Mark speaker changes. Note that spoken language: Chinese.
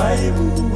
Speaker 1: 爱无。